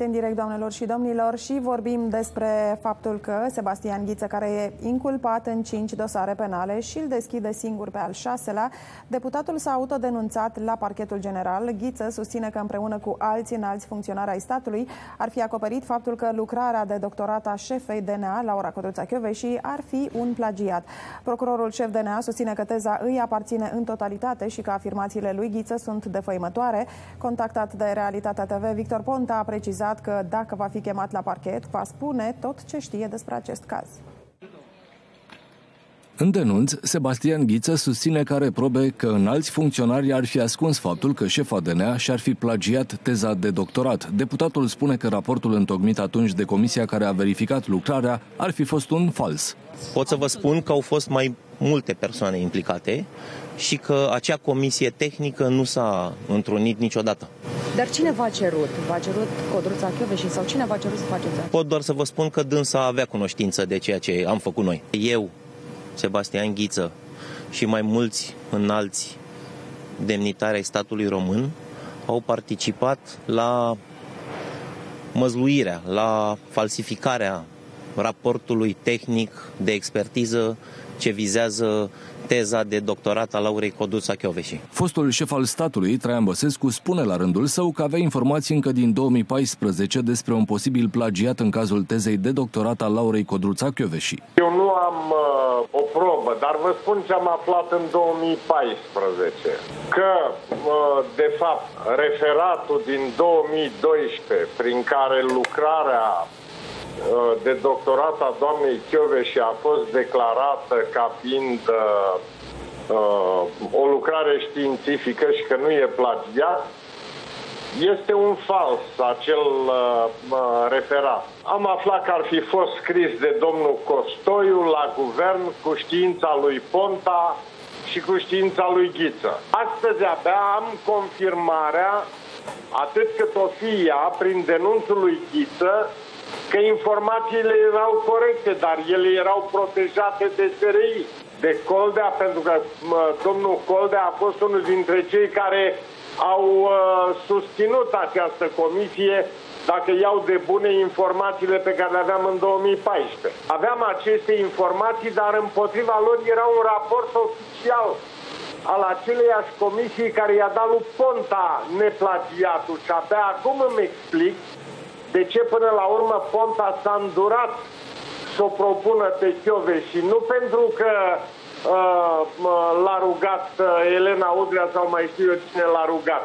revenit în direct, doamnelor și domnilor, și vorbim despre faptul că Sebastian Ghiță, care e inculpat în cinci dosare penale și îl deschide singur pe al șaselea, deputatul s-a autodenunțat la parchetul general. Ghiță susține că împreună cu alți înalți funcționari ai statului ar fi acoperit faptul că lucrarea de doctorat a șefei DNA, Laura Codruța și ar fi un plagiat. Procurorul șef DNA susține că teza îi aparține în totalitate și că afirmațiile lui Ghiță sunt defăimătoare. Contactat de Realitatea TV, Victor Ponta a precizat că dacă va fi chemat la parchet, va spune tot ce știe despre acest caz. În denunț, Sebastian Ghiță susține că are probe că în alți funcționari ar fi ascuns faptul că șefa DNA și-ar fi plagiat teza de doctorat. Deputatul spune că raportul întocmit atunci de comisia care a verificat lucrarea ar fi fost un fals. Pot să vă spun că au fost mai multe persoane implicate și că acea comisie tehnică nu s-a întrunit niciodată. Dar cine v-a cerut? V-a cerut Codruța și sau cine v-a cerut să faceți asta? Pot doar să vă spun că dânsa avea cunoștință de ceea ce am făcut noi. Eu, Sebastian Ghiță și mai mulți înalți demnitari ai statului român au participat la măzluirea, la falsificarea raportului tehnic de expertiză ce vizează teza de doctorat a Laurei Coduța Chioveși. Fostul șef al statului, Traian Băsescu, spune la rândul său că avea informații încă din 2014 despre un posibil plagiat în cazul tezei de doctorat a Laurei Codruța Chioveși. Eu nu am uh, o probă, dar vă spun ce am aflat în 2014. Că, uh, de fapt, referatul din 2012 prin care lucrarea Uh, de doctorat a doamnei și a fost declarată ca fiind uh, uh, o lucrare științifică și că nu e plagiat, este un fals acel uh, referat. Am aflat că ar fi fost scris de domnul Costoiu la guvern cu știința lui Ponta și cu știința lui Ghiță. Astăzi abia am confirmarea, atât cât o fi ea, prin denunțul lui Ghiță, că informațiile erau corecte, dar ele erau protejate de SRI, de Coldea, pentru că mă, domnul Coldea a fost unul dintre cei care au uh, susținut această comisie dacă iau de bune informațiile pe care le aveam în 2014. Aveam aceste informații, dar împotriva lor era un raport oficial al aceleiași comisii care i-a dat lui Ponta neplagiatul și abia acum îmi explic de ce până la urmă Ponta s-a îndurat să o propună pe și nu pentru că uh, l-a rugat uh, Elena Udrea sau mai știu eu cine l-a rugat,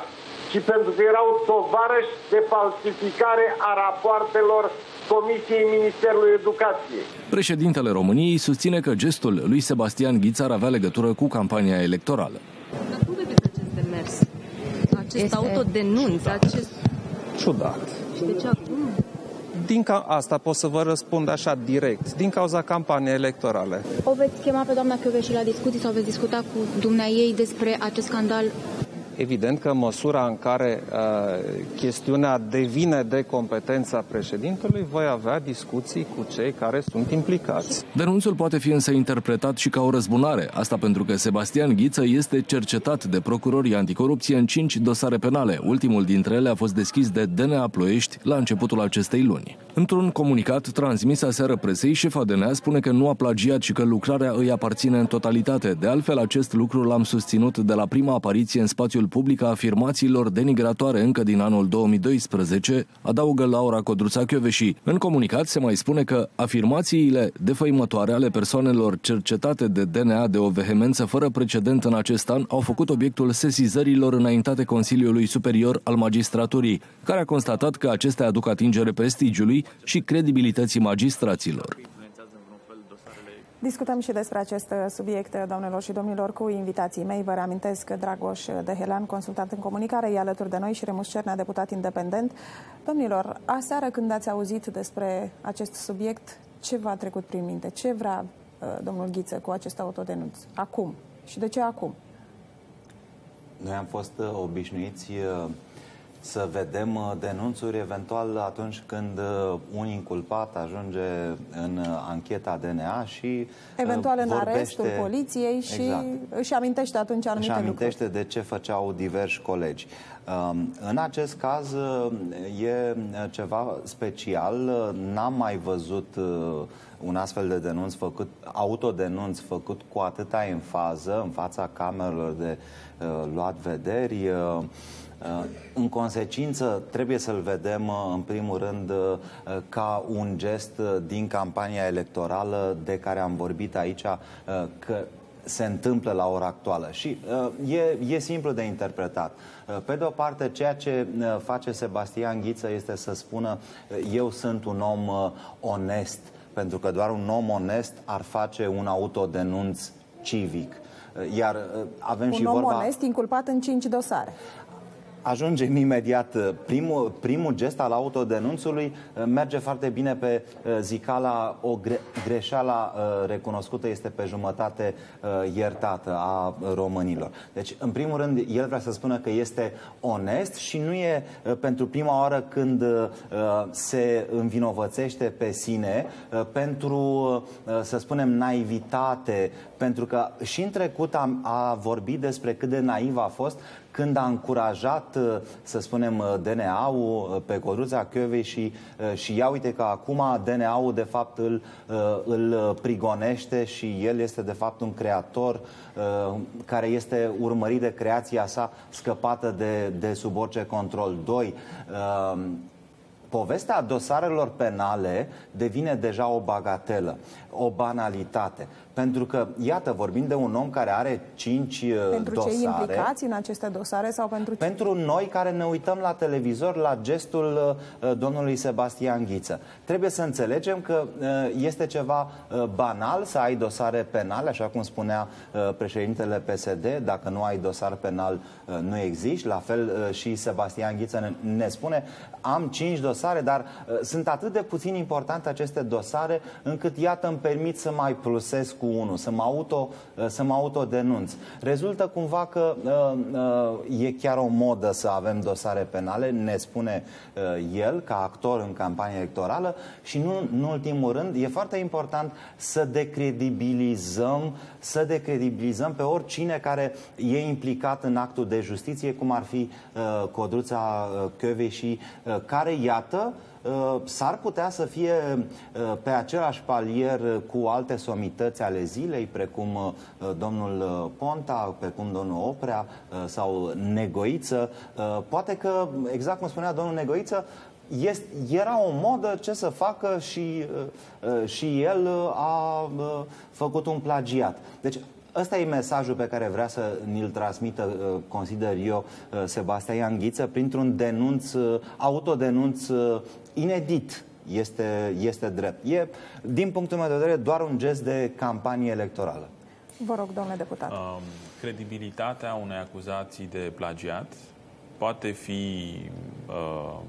ci pentru că erau tovarăși de falsificare a rapoartelor Comisiei Ministerului Educației. Președintele României susține că gestul lui Sebastian Ghițar avea legătură cu campania electorală. Dar cum vedeți acest demers? Acest este... autodenunț, acest... Ciudat. Și de ce acum? Din ca asta pot să vă răspund așa direct, din cauza campaniei electorale. O veți chema pe doamna și la discuții sau veți discuta cu dumnea ei despre acest scandal Evident că în măsura în care uh, chestiunea devine de competența președintelui, voi avea discuții cu cei care sunt implicați. Denunțul poate fi însă interpretat și ca o răzbunare. Asta pentru că Sebastian Ghiță este cercetat de procurorii anticorupție în cinci dosare penale. Ultimul dintre ele a fost deschis de DNA Ploiești la începutul acestei luni. Într-un comunicat transmis aseară presei, șefa DNA spune că nu a plagiat și că lucrarea îi aparține în totalitate. De altfel, acest lucru l-am susținut de la prima apariție în spațiul spațiul public a afirmațiilor denigratoare încă din anul 2012, adaugă Laura Codruța Chioveși. În comunicat se mai spune că afirmațiile defăimătoare ale persoanelor cercetate de DNA de o vehemență fără precedent în acest an au făcut obiectul sesizărilor înaintate Consiliului Superior al Magistraturii, care a constatat că acestea aduc atingere prestigiului și credibilității magistraților. Discutăm și despre acest subiect, doamnelor și domnilor, cu invitații mei. Vă reamintesc că Dragoș Dehelan, consultant în comunicare, e alături de noi și Remus Cernea, deputat independent. Domnilor, aseară când ați auzit despre acest subiect, ce v-a trecut prin minte? Ce vrea uh, domnul Ghiță cu acest autodenunț? Acum. Și de ce acum? Noi am fost uh, obișnuiți uh, să vedem uh, denunțuri eventual atunci când uh, un inculpat ajunge în uh, ancheta DNA și Eventual în vorbește... arestul poliției și exact. își amintește atunci anumite își amintește lucruri. de ce făceau diversi colegi. Um, în acest caz e ceva special. N-am mai văzut un astfel de denunț făcut, autodenunț făcut cu atâta enfază în fața camerelor de luat vederi. Uh, în consecință, trebuie să-l vedem, uh, în primul rând, uh, ca un gest din campania electorală de care am vorbit aici, că se întâmplă la ora actuală. Și e, e simplu de interpretat. Pe de o parte, ceea ce face Sebastian Ghiță este să spună eu sunt un om onest, pentru că doar un om onest ar face un autodenunț civic. Iar avem un și om vorba... onest inculpat în cinci dosare ajungem imediat. Primul, primul gest al autodenunțului uh, merge foarte bine pe uh, zicala, o gre, greșeala uh, recunoscută este pe jumătate iertată a românilor. Deci, în primul rând, el vrea să spună că este onest și nu e pentru prima oară când se învinovățește pe sine pentru, să spunem, naivitate, pentru că și în trecut a, a vorbit despre cât de naiv a fost când a încurajat, uh, să spunem, uh, DNA-ul uh, pe Codruța Chiovei și, și ia uite că acum DNA-ul de fapt îl, îl prigonește și el este de fapt un creator care este urmărit de creația sa scăpată de, de sub orice control. Doi, povestea dosarelor penale devine deja o bagatelă, o banalitate. Pentru că, iată, vorbim de un om care are cinci uh, pentru dosare. Pentru cei implicați în aceste dosare sau pentru ce? Pentru noi care ne uităm la televizor la gestul uh, domnului Sebastian Ghiță. Trebuie să înțelegem că uh, este ceva uh, banal să ai dosare penale, așa cum spunea uh, președintele PSD, dacă nu ai dosar penal, uh, nu existi. La fel uh, și Sebastian Ghiță ne, ne spune, am cinci dosare, dar uh, sunt atât de puțin importante aceste dosare, încât, iată, îmi permit să mai plusesc cu unul, să mă, auto, uh, să mă autodenunț. Rezultă cumva că uh, uh, e chiar o modă să avem dosare penale, ne spune uh, el ca actor în campania electorală și nu în ultimul rând, e foarte important să decredibilizăm, să decredibilizăm pe oricine care e implicat în actul de justiție, cum ar fi uh, Codruța uh, și uh, care, iată, Uh, s-ar putea să fie uh, pe același palier cu alte somități ale zilei, precum uh, domnul Ponta, precum domnul Oprea sau Negoiță. Poate că, exact cum spunea domnul Negoiță, este, era o modă ce să facă și, și el a făcut un plagiat. Deci Ăsta e mesajul pe care vrea să ni-l transmită, consider eu, Sebastian Ghiță, printr-un denunț, autodenunț inedit este, este drept. E, din punctul meu de vedere, doar un gest de campanie electorală. Vă rog, domnule deputat. Um, credibilitatea unei acuzații de plagiat poate fi uh,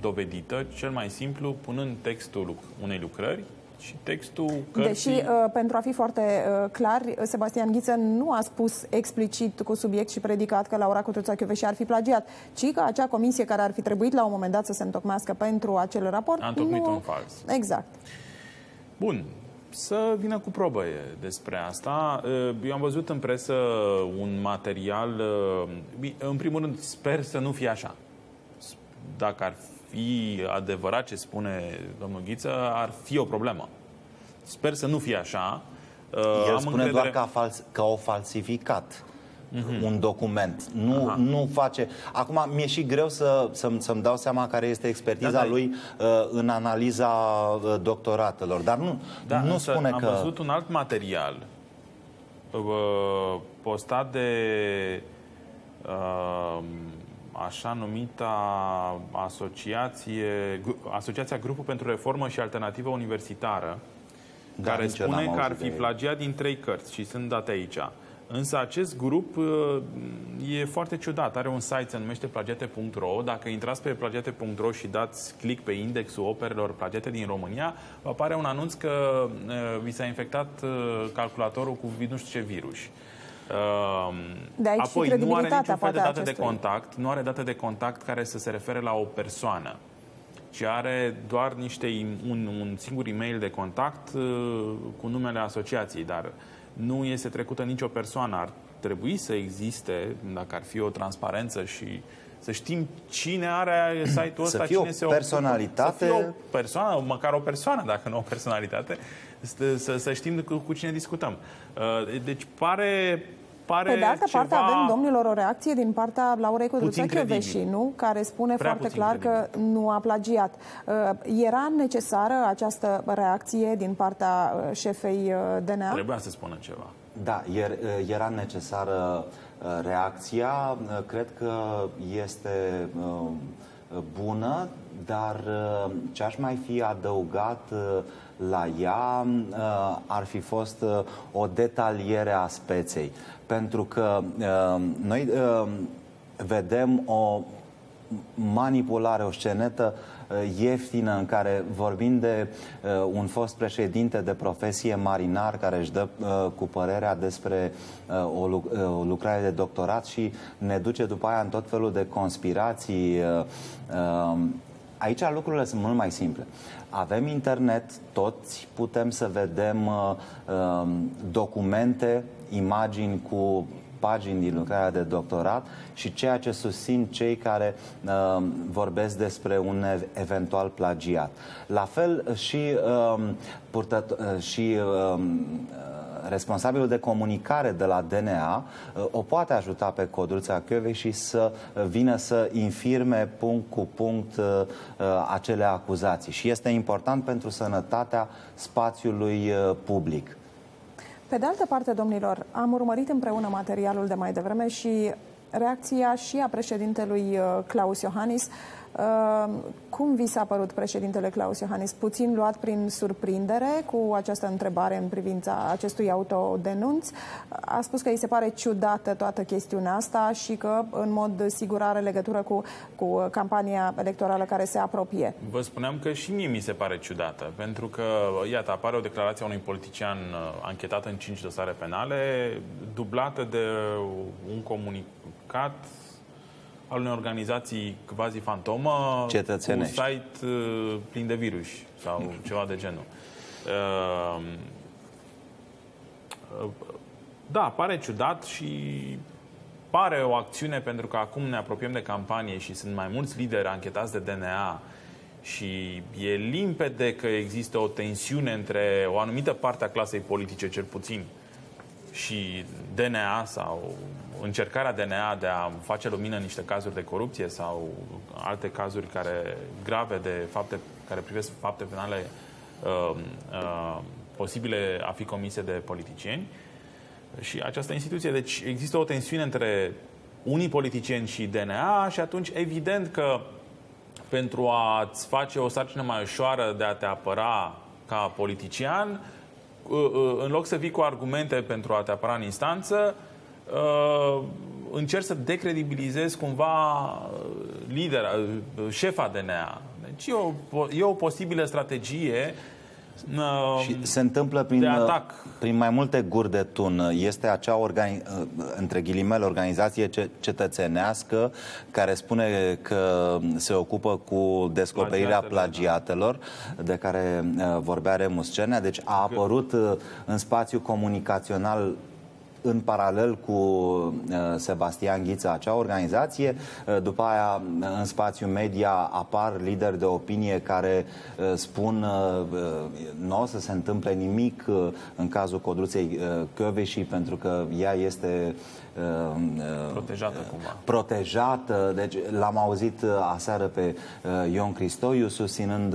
dovedită cel mai simplu punând textul unei lucrări și textul cărții... Deși, uh, pentru a fi foarte uh, clar, Sebastian Ghiță nu a spus explicit cu subiect și predicat că Laura Cutruța și ar fi plagiat, ci că acea comisie care ar fi trebuit la un moment dat să se întocmească pentru acel raport... A întocmit nu... un fals. Exact. Bun. Să vină cu probă despre asta. Uh, eu am văzut în presă un material... Uh, în primul rând, sper să nu fie așa. Dacă ar fi adevărat ce spune domnul Ghiță, ar fi o problemă. Sper să nu fie așa. El Am spune încredere... doar că, a fals- că au falsificat mm-hmm. un document. Nu, nu face... Acum, mi-e și greu să, să, să-mi dau seama care este expertiza da, da. lui uh, în analiza uh, doctoratelor. Dar nu, da, nu spune am că... Am văzut un alt material uh, postat de... Uh, așa numita asociație, Asociația Grupul pentru Reformă și Alternativă Universitară, da, care spune că ar fi plagiat din trei cărți și sunt date aici. Însă acest grup uh, e foarte ciudat. Are un site, se numește plagiate.ro. Dacă intrați pe plagiate.ro și dați click pe indexul operelor plagiate din România, vă apare un anunț că uh, vi s-a infectat uh, calculatorul cu nu știu ce virus. De aici Apoi, nu are niciun fel de date acestui. de contact, nu are date de contact care să se refere la o persoană, ci are doar niște un, un singur e-mail de contact uh, cu numele asociației, dar nu este trecută nicio persoană. Ar trebui să existe, dacă ar fi o transparență și să știm cine are site-ul ăsta, cine se se personalitate... Să fie o persoană, măcar o persoană, dacă nu o personalitate, să, să, să știm cu, cu cine discutăm. Uh, deci pare pare Pe de altă ceva... parte avem, domnilor, o reacție din partea Laurei Codruța nu? Care spune Prea foarte clar credibil. că nu a plagiat. Uh, era necesară această reacție din partea uh, șefei DNA? Trebuia să spună ceva. Da, era necesară reacția. Cred că este bună, dar ce aș mai fi adăugat la ea ar fi fost o detaliere a speței. Pentru că noi vedem o manipulare, o scenetă ieftină în care vorbim de uh, un fost președinte de profesie marinar care își dă uh, cu părerea despre uh, o, o lucrare de doctorat și ne duce după aia în tot felul de conspirații. Aici lucrurile sunt mult mai simple. Avem internet, toți putem să vedem documente, imagini cu pagini din lucrarea de doctorat și ceea ce susțin cei care uh, vorbesc despre un eventual plagiat. La fel și, uh, purtăt, uh, și uh, responsabilul de comunicare de la DNA uh, o poate ajuta pe Codruța Chiove și să vină să infirme punct cu punct uh, uh, acele acuzații. Și este important pentru sănătatea spațiului public. Pe de altă parte, domnilor, am urmărit împreună materialul de mai devreme și reacția și a președintelui uh, Claus Iohannis. Ehm, cum vi s-a părut președintele Claus Iohannis? Puțin luat prin surprindere cu această întrebare în privința acestui autodenunț. A spus că îi se pare ciudată toată chestiunea asta și că în mod sigur are legătură cu, cu campania electorală care se apropie. Vă spuneam că și mie mi se pare ciudată, pentru că, iată, apare o declarație a unui politician uh, anchetat în cinci dosare penale, dublată de un comunicat al unei organizații quasi fantomă Cetățenești. cu site uh, plin de virus sau ceva de genul. Uh, uh, da, pare ciudat și pare o acțiune pentru că acum ne apropiem de campanie și sunt mai mulți lideri anchetați de DNA și e limpede că există o tensiune între o anumită parte a clasei politice, cel puțin, și DNA sau încercarea DNA de a face lumină în niște cazuri de corupție sau alte cazuri care grave de fapte care privesc fapte penale uh, uh, posibile a fi comise de politicieni și această instituție. Deci există o tensiune între unii politicieni și DNA și atunci evident că pentru a-ți face o sarcină mai ușoară de a te apăra ca politician, uh, uh, în loc să vii cu argumente pentru a te apăra în instanță, uh, încerci să decredibilizezi cumva uh, lidera, uh, șefa DNA. Deci e o, e o posibilă strategie uh, și se întâmplă prin, de atac. prin mai multe guri de tun. Este acea, organi- între ghilimele, organizație cetățenească care spune că se ocupă cu descoperirea plagiatelor, de care vorbea Remus Cernea. Deci a apărut în spațiu comunicațional în paralel cu uh, Sebastian Ghiță acea organizație. Uh, după aia, în spațiul media apar lideri de opinie care uh, spun nu o să se întâmple nimic în cazul Codruței Căveșii pentru că ea este protejată cumva. Protejată. Deci l-am auzit aseară pe Ion Cristoiu susținând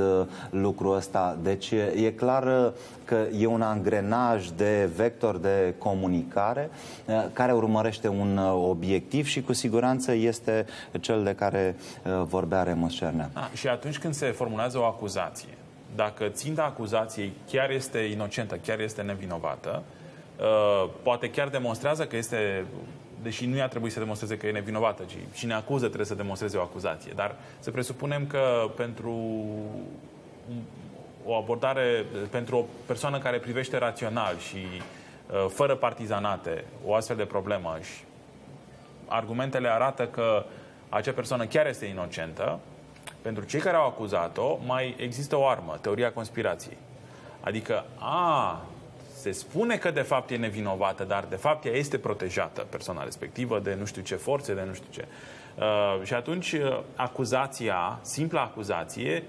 lucrul ăsta. Deci e clar că e un angrenaj de vector de comunicare eh, care urmărește un eh, obiectiv și cu siguranță este cel de care eh, vorbea Remus Cernea. A, și atunci când se formulează o acuzație, dacă ținta acuzației chiar este inocentă, chiar este nevinovată, poate chiar demonstrează că este deși nu i-a trebuit să demonstreze că e nevinovată, ci cine acuză trebuie să demonstreze o acuzație. Dar să presupunem că pentru o abordare pentru o persoană care privește rațional și uh, fără partizanate, o astfel de problemă și argumentele arată că acea persoană chiar este inocentă, pentru cei care au acuzat-o, mai există o armă, teoria conspirației. Adică, a, se spune că de fapt e nevinovată, dar de fapt ea este protejată, persoana respectivă, de nu știu ce forțe, de nu știu ce. Uh, și atunci uh, acuzația, simpla acuzație,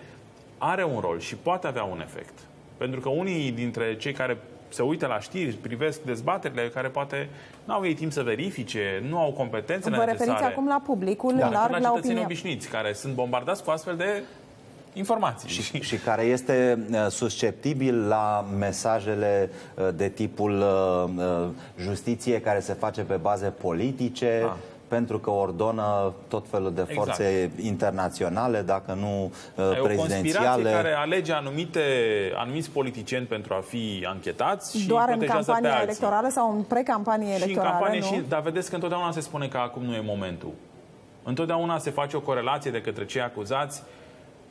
are un rol și poate avea un efect. Pentru că unii dintre cei care se uită la știri, privesc dezbaterile care poate nu au ei timp să verifice, nu au competențele Vă necesare. Vă referiți acum la publicul da. larg, la, la opinie. obișnuiți, care sunt bombardați cu astfel de informații. Și, și care este uh, susceptibil la mesajele uh, de tipul uh, justiție care se face pe baze politice, ah pentru că ordonă tot felul de forțe exact. internaționale, dacă nu e prezidențiale. O care alege anumite, anumiți politicieni pentru a fi anchetați și Doar în campania electorală sau în precampanie electorală, și în campanie nu? Și, dar vedeți că întotdeauna se spune că acum nu e momentul. Întotdeauna se face o corelație de către cei acuzați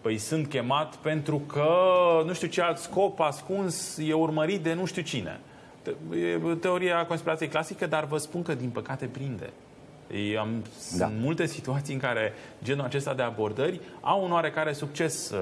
Păi sunt chemat pentru că nu știu ce alt scop ascuns e urmărit de nu știu cine. E teoria conspirației clasică, dar vă spun că din păcate prinde. Am, da. Sunt multe situații în care genul acesta de abordări au un oarecare succes uh,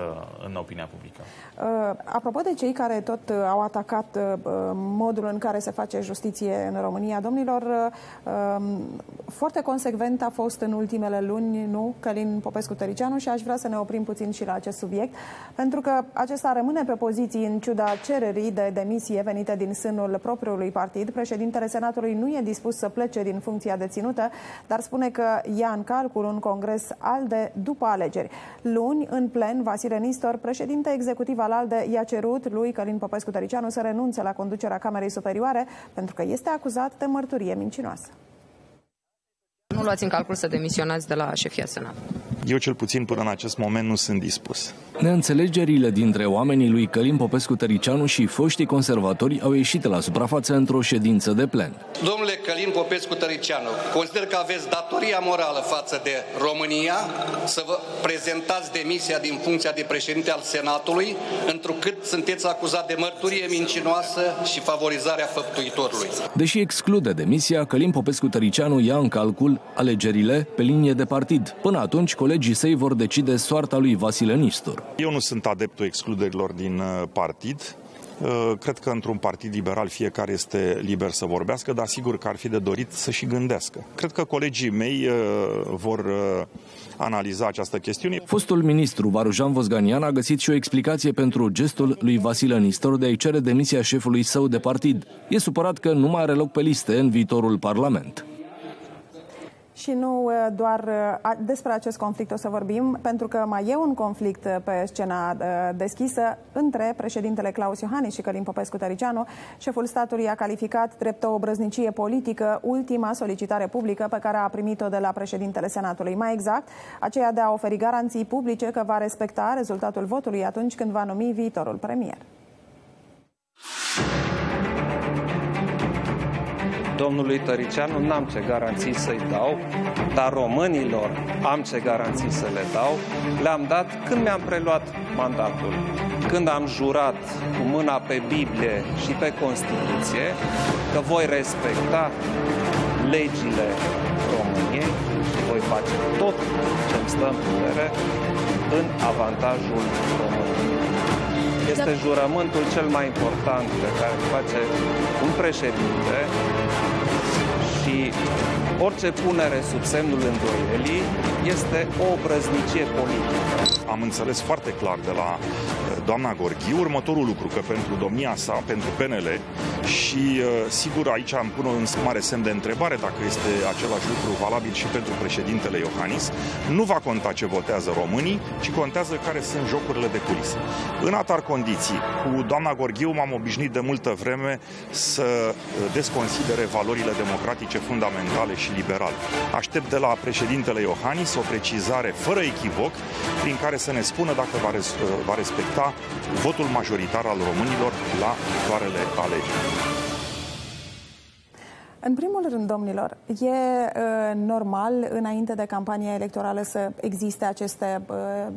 în opinia publică. Uh, apropo de cei care tot uh, au atacat uh, modul în care se face justiție în România, domnilor, uh, um, foarte consecvent a fost în ultimele luni, nu, Călin Popescu-Tăricianu și aș vrea să ne oprim puțin și la acest subiect, pentru că acesta rămâne pe poziții în ciuda cererii de demisie venite din sânul propriului partid. Președintele Senatului nu e dispus să plece din funcția deținută, dar spune că ia în calcul un congres ALDE după alegeri. Luni, în plen, Vasile Nistor, președinte executiv al ALDE, i-a cerut lui Călin Popescu-Tăricianu să renunțe la conducerea Camerei Superioare pentru că este acuzat de mărturie mincinoasă. Nu luați în calcul să demisionați de la șefia Senatului. Eu cel puțin până în acest moment nu sunt dispus. Neînțelegerile dintre oamenii lui Călim Popescu Tăricianu și foștii conservatori au ieșit la suprafață într-o ședință de plen. Domnule Călim Popescu Tăricianu, consider că aveți datoria morală față de România să vă prezentați demisia din funcția de președinte al Senatului, întrucât sunteți acuzat de mărturie mincinoasă și favorizarea făptuitorului. Deși exclude demisia, Călim Popescu Tăricianu ia în calcul alegerile pe linie de partid. Până atunci, colegii săi vor decide soarta lui Vasile Nistor. Eu nu sunt adeptul excluderilor din uh, partid. Uh, cred că într-un partid liberal fiecare este liber să vorbească, dar sigur că ar fi de dorit să și gândească. Cred că colegii mei uh, vor analiza această chestiune. Fostul ministru Varujan Vosganian a găsit și o explicație pentru gestul lui Vasile Nistor de a-i cere demisia șefului său de partid. E supărat că nu mai are loc pe liste în viitorul Parlament. Și nu uh, doar uh, despre acest conflict o să vorbim, pentru că mai e un conflict uh, pe scena deschisă între președintele Claus Iohannis și Călim Popescu Tăricianu. Șeful statului a calificat drept o obrăznicie politică ultima solicitare publică pe care a primit-o de la președintele Senatului. Mai exact, aceea de a oferi garanții publice că va respecta rezultatul votului atunci când va numi viitorul premier. Domnului Tăricianu n-am ce garanții să-i dau, dar românilor am ce garanții să le dau. Le-am dat când mi-am preluat mandatul, când am jurat cu mâna pe Biblie și pe Constituție că voi respecta legile României și voi face tot ce îmi stă în putere în avantajul României. Este jurământul cel mai important pe care îl face un președinte și orice punere sub semnul îndoielii este o obrăznicie politică. Am înțeles foarte clar de la doamna Gorghi următorul lucru, că pentru domnia sa, pentru PNL și uh, sigur aici am pun un mare semn de întrebare dacă este același lucru valabil și pentru președintele Iohannis, nu va conta ce votează românii, ci contează care sunt jocurile de culisă. În atar condiții, cu doamna Gorghiu m-am obișnuit de multă vreme să uh, desconsidere valorile democratice fundamentale și liberale. Aștept de la președintele Iohannis o precizare fără echivoc prin care să ne spună dacă va, res- uh, va respecta votul majoritar al românilor la viitoarele alegeri. În primul rând, domnilor, e uh, normal înainte de campania electorală să existe aceste uh,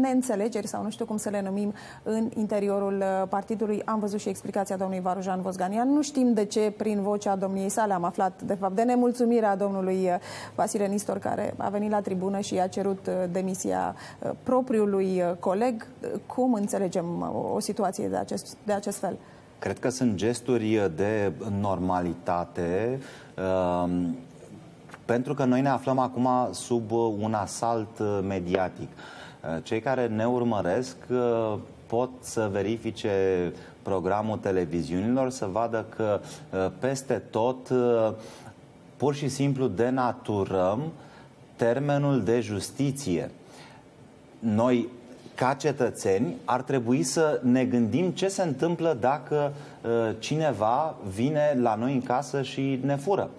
neînțelegeri sau nu știu cum să le numim în interiorul uh, partidului. Am văzut și explicația domnului Varujan Vosganian. Nu știm de ce prin vocea domniei sale am aflat, de fapt, de nemulțumirea domnului uh, Vasile Nistor, care a venit la tribună și a cerut uh, demisia uh, propriului uh, coleg. Cum înțelegem o, o situație de acest, de acest fel? Cred că sunt gesturi de normalitate, um, pentru că noi ne aflăm acum sub un asalt mediatic. Uh, cei care ne urmăresc uh, pot să verifice programul televiziunilor, să vadă că uh, peste tot pur și simplu denaturăm termenul de justiție. Noi ca cetățeni, ar trebui să ne gândim ce se întâmplă dacă uh, cineva vine la noi în casă și ne fură.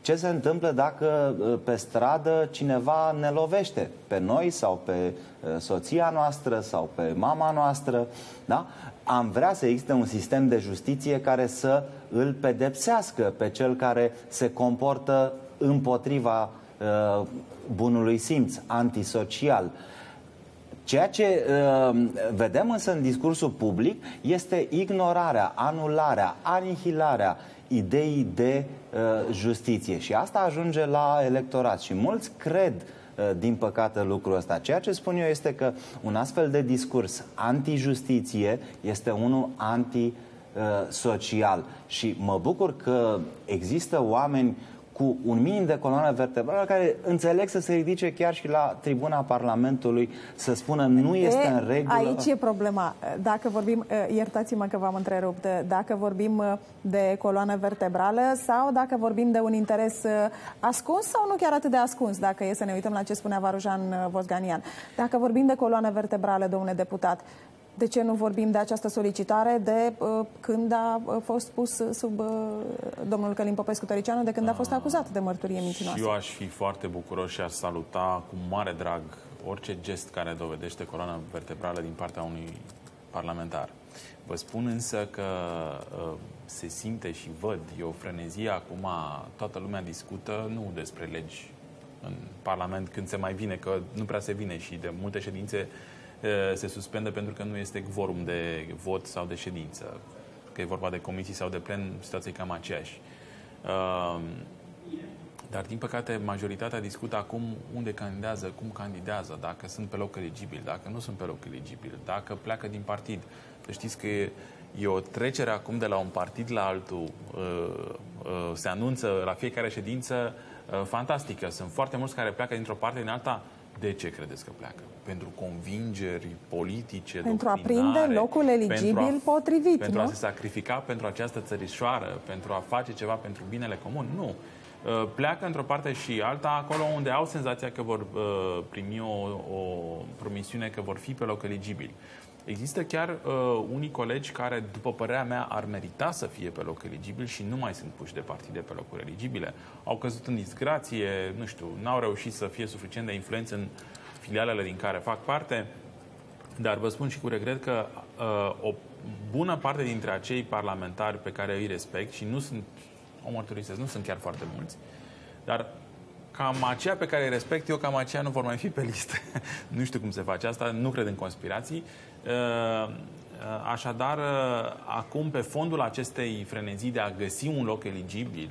Ce se întâmplă dacă uh, pe stradă cineva ne lovește pe noi sau pe uh, soția noastră sau pe mama noastră? Da? Am vrea să existe un sistem de justiție care să îl pedepsească pe cel care se comportă împotriva uh, bunului simț, antisocial. Uh, Ceea ce uh, vedem însă în discursul public este ignorarea, anularea, anihilarea ideii de uh, justiție. Și asta ajunge la electorat. Și mulți cred uh, din păcate lucrul ăsta. Ceea ce spun eu este că un astfel de discurs anti-justiție este unul anti social. Și mă bucur că există oameni cu un minim de coloană vertebrală care înțeleg să se ridice chiar și la tribuna Parlamentului să spună nu este e, în regulă. Aici e problema. Dacă vorbim, iertați-mă că v-am întrerupt, dacă vorbim de coloană vertebrală sau dacă vorbim de un interes ascuns sau nu chiar atât de ascuns, dacă e să ne uităm la ce spunea Varujan Vosganian. Dacă vorbim de coloană vertebrală, domnule deputat, de ce nu vorbim de această solicitare de uh, când a uh, fost pus sub uh, domnul Călim Popescu Tăricianu, de când a fost acuzat de mărturie mincinoasă? Și eu aș fi foarte bucuros și aș saluta cu mare drag orice gest care dovedește coloana vertebrală din partea unui parlamentar. Vă spun însă că uh, se simte și văd, e o frenezie acum, toată lumea discută nu despre legi în Parlament când se mai vine, că nu prea se vine și de multe ședințe uh, se suspendă pentru că nu este vorum de vot sau de ședință. Că e vorba de comisii sau de plen, situația e cam aceeași. Dar, din păcate, majoritatea discută acum unde candidează, cum candidează, dacă sunt pe loc eligibil, dacă nu sunt pe loc eligibil, dacă pleacă din partid. Să știți că e, e o trecere acum de la un partid la altul. Se anunță la fiecare ședință fantastică. Sunt foarte mulți care pleacă dintr-o parte din alta de ce credeți că pleacă? Pentru convingeri politice, Pentru a prinde locul eligibil pentru a, potrivit, Pentru nu? a se sacrifica pentru această țărișoară, pentru a face ceva pentru binele comun? Nu. Uh, pleacă într-o parte și alta, acolo unde au senzația că vor uh, primi o, o promisiune că vor fi pe loc eligibil. Există chiar uh, unii colegi care, după părerea mea, ar merita să fie pe loc eligibil și nu mai sunt puși de partide pe locuri eligibile. Au căzut în disgrație, nu știu, n-au reușit să fie suficient de influență în filialele din care fac parte, dar vă spun și cu regret că uh, o bună parte dintre acei parlamentari pe care îi respect și nu sunt, o mărturisesc, nu sunt chiar foarte mulți, dar cam aceea pe care îi respect eu, cam aceea nu vor mai fi pe listă. nu știu cum se face asta, nu cred în conspirații. Uh, uh, așadar, uh, acum, pe fondul acestei frenezii de a găsi un loc eligibil,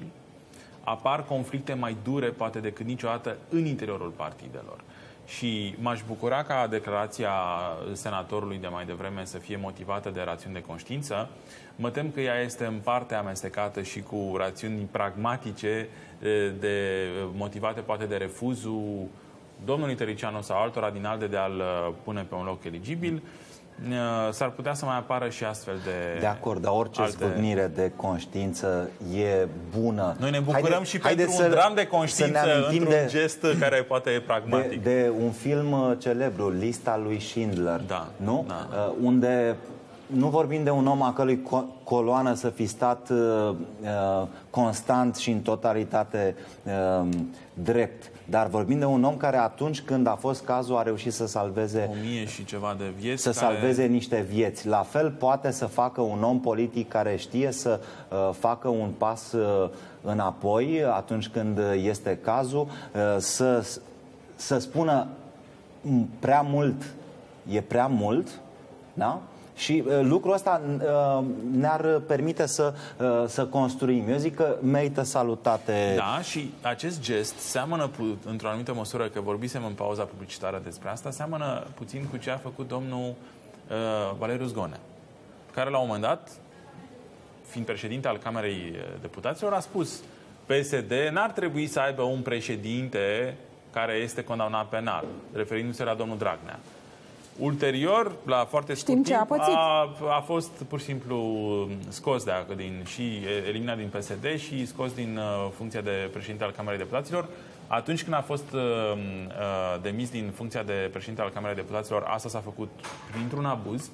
apar conflicte mai dure, poate, decât niciodată în interiorul partidelor. Și m-aș bucura ca declarația senatorului de mai devreme să fie motivată de rațiuni de conștiință. Mă tem că ea este în parte amestecată și cu rațiuni pragmatice, de, motivate poate de refuzul domnului Tericianu sau altora din alte de a-l pune pe un loc eligibil. S-ar putea să mai apară și astfel de... De acord, dar orice alte... scurnire de conștiință e bună. Noi ne bucurăm haide, și haide pentru să, un dram de conștiință într-un de, gest care poate e pragmatic. De, de un film celebru, Lista lui Schindler, da, nu? Da. Uh, unde nu vorbim de un om a cărui co- coloană să fi stat uh, uh, constant și în totalitate uh, drept, dar vorbim de un om care atunci când a fost cazul a reușit să salveze o mie și ceva de vieți să care... salveze niște vieți. La fel poate să facă un om politic care știe să uh, facă un pas uh, înapoi atunci când este cazul, uh, să, să spună prea mult e prea mult, da? Și uh, lucrul ăsta uh, ne-ar permite să, uh, să construim. Eu zic că merită salutate. Da, și acest gest seamănă, într-o anumită măsură, că vorbisem în pauza publicitară despre asta, seamănă puțin cu ce a făcut domnul uh, Valeriu Zgone, care la un moment dat, fiind președinte al Camerei Deputaților, a spus PSD n-ar trebui să aibă un președinte care este condamnat penal, referindu-se la domnul Dragnea. Ulterior, la foarte scurt Știm timp, a, a, a fost pur și simplu scos de, din, și eliminat din PSD și scos din uh, funcția de președinte al Camerei Deputaților. Atunci când a fost uh, uh, demis din funcția de președinte al Camerei Deputaților, asta s-a făcut printr-un abuz.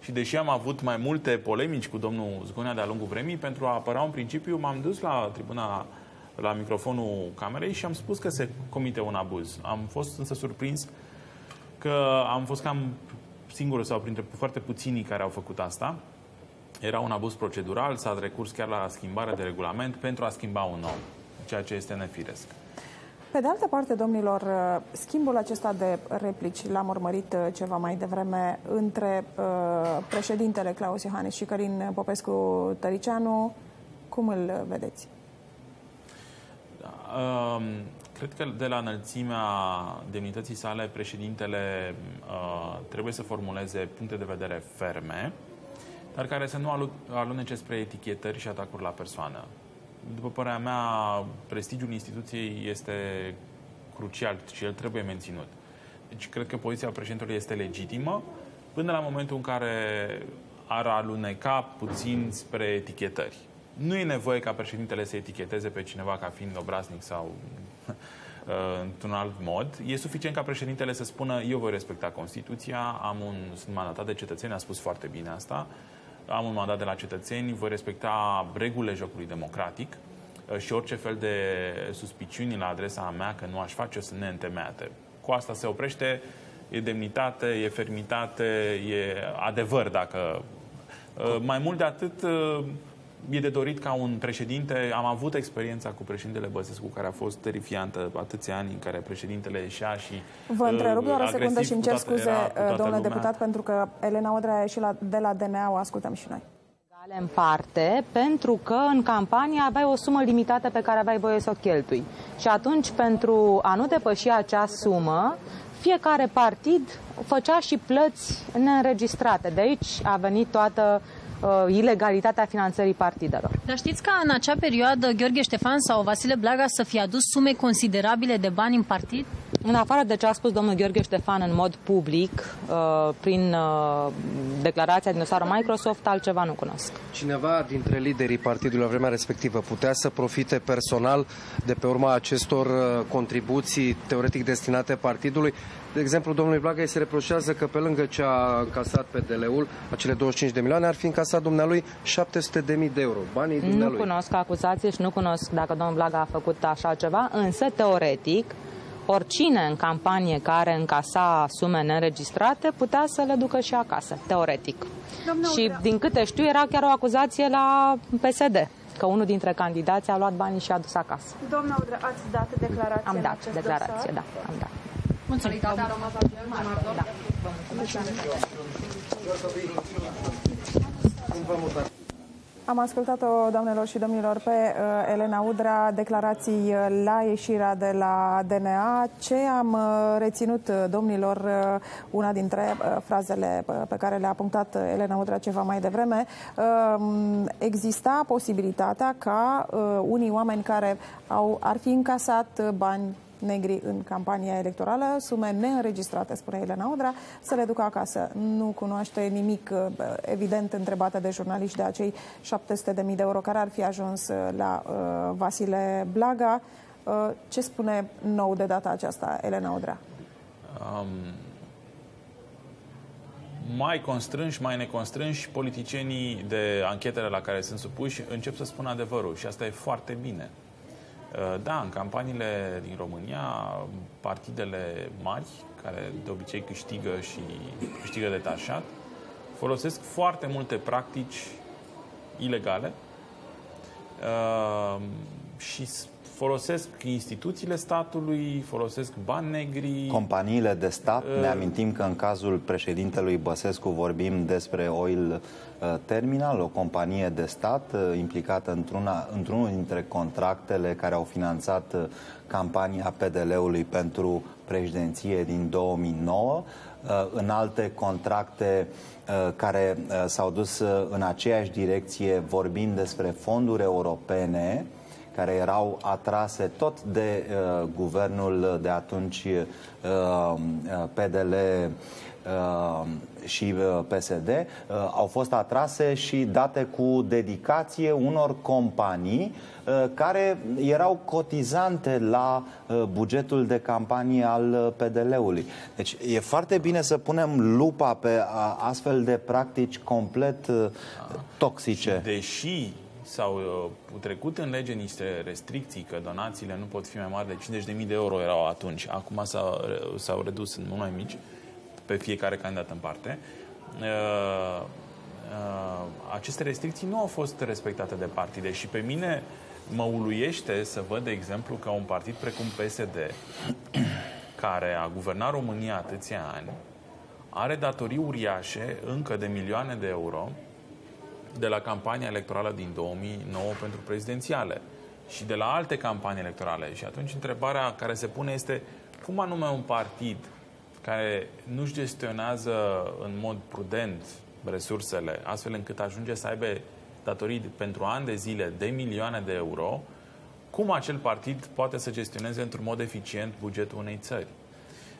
Și deși am avut mai multe polemici cu domnul Zgonea de-a lungul vremii, pentru a apăra un principiu, m-am dus la tribuna la microfonul camerei și am spus că se comite un abuz. Am fost însă surprins că am fost cam singurul sau printre foarte puținii care au făcut asta. Era un abuz procedural, s-a recurs chiar la schimbare de regulament pentru a schimba un om, ceea ce este nefiresc. Pe de altă parte, domnilor, schimbul acesta de replici l-am urmărit uh, ceva mai devreme între uh, președintele Claus Iohannis și Călin Popescu Tăricianu. Cum îl vedeți? Da, um, Cred că de la înălțimea demnității sale, președintele uh, trebuie să formuleze puncte de vedere ferme, dar care să nu alunece spre etichetări și atacuri la persoană. După părerea mea, prestigiul instituției este crucial și el trebuie menținut. Deci cred că poziția președintelui este legitimă până la momentul în care ar aluneca puțin spre etichetări. Nu e nevoie ca președintele să eticheteze pe cineva ca fiind obraznic sau Uh, într-un alt mod. E suficient ca președintele să spună eu voi respecta Constituția, am un, sunt mandatat de cetățeni, a spus foarte bine asta, am un mandat de la cetățeni, voi respecta regulile jocului democratic uh, și orice fel de suspiciuni la adresa mea că nu aș face sunt neîntemeiate. Cu asta se oprește, e demnitate, e fermitate, e adevăr dacă... Uh, mai mult de atât, e de dorit ca un președinte, am avut experiența cu președintele Băsescu, care a fost terifiantă atâția ani în care președintele ieșea și Vă întrerup doar o secundă și îmi cer scuze, domnule lumea. deputat, pentru că Elena Odrea a ieșit la, de la DNA, o ascultăm și noi în parte, pentru că în campanie aveai o sumă limitată pe care aveai voie să o cheltui. Și atunci, pentru a nu depăși acea sumă, fiecare partid făcea și plăți neînregistrate. De aici a venit toată uh, ilegalitatea finanțării partidelor. Dar știți că în acea perioadă Gheorghe Ștefan sau Vasile Blaga să fie adus sume considerabile de bani în partid? În afară de ce a spus domnul Gheorghe Ștefan în mod public, uh, prin uh, declarația din dosarul Microsoft, altceva nu cunosc. Cineva dintre liderii partidului la vremea respectivă putea să profite personal de pe urma acestor uh, contribuții teoretic destinate partidului? De exemplu, domnului Blaga îi se reproșează că pe lângă ce a încasat pe DL-ul, acele 25 de milioane, ar fi încasat dumnealui 700 de mii de euro, banii dumnealui. Nu cunosc acuzație și nu cunosc dacă domnul Blaga a făcut așa ceva, însă, teoretic, oricine în campanie care încasa sume neregistrate putea să le ducă și acasă, teoretic. Domnul și din câte știu era chiar o acuzație la PSD că unul dintre candidați a luat banii și a dus acasă. Doamna Udră, ați dat declarație Am dat declarație, dosar? da, am dat. Mulțumim. Da. Vă mulțumesc. Am ascultat-o, doamnelor și domnilor, pe uh, Elena Udrea, declarații uh, la ieșirea de la DNA. Ce am uh, reținut, uh, domnilor, uh, una dintre uh, frazele uh, pe care le-a punctat Elena Udrea ceva mai devreme, uh, exista posibilitatea ca uh, unii oameni care au, ar fi încasat bani negri în campania electorală, sume neînregistrate, spune Elena Udrea, să le ducă acasă. Nu cunoaște nimic, uh, evident, întrebată de jurnaliști de acei 700.000 de euro care ar fi ajuns uh, la uh, Vasile Blaga. Uh, ce spune nou de data aceasta Elena Udrea? Um, mai constrânși, mai neconstrânși, politicienii de anchetele la care sunt supuși încep să spună adevărul și asta e foarte bine. Uh, da, în campaniile din România, partidele mari, care de obicei câștigă și câștigă detașat, folosesc foarte multe practici ilegale uh, și folosesc instituțiile statului, folosesc bani negri. Companiile de stat, uh, ne amintim că în cazul președintelui Băsescu vorbim despre Oil uh, Terminal, o companie de stat uh, implicată într-una, într-unul dintre contractele care au finanțat uh, campania PDL-ului pentru președinție din 2009, uh, în alte contracte uh, care uh, s-au dus în aceeași direcție, vorbind despre fonduri europene, care erau atrase tot de uh, guvernul de atunci uh, uh PDL uh, și uh, PSD, uh, au fost atrase și date cu dedicație unor companii uh, care erau cotizante la uh, bugetul de campanie al uh, PDL-ului. Deci e foarte bine să punem lupa pe uh, astfel de practici complet uh, toxice. Și deși s-au uh, trecut în lege niște restricții că donațiile nu pot fi mai mari de 50.000 de euro erau atunci. Acum s-au, s-au redus în mult mai mici pe fiecare candidat în parte. Uh, uh, aceste restricții nu au fost respectate de partide și pe mine mă uluiește să văd, de exemplu, că un partid precum PSD, care a guvernat România atâția ani, are datorii uriașe, încă de milioane de euro, de la campania electorală din 2009 pentru prezidențiale și de la alte campanii electorale. Și atunci întrebarea care se pune este cum anume un partid care nu-și gestionează în mod prudent resursele, astfel încât ajunge să aibă datorii pentru ani de zile de milioane de euro, cum acel partid poate să gestioneze într-un mod eficient bugetul unei țări?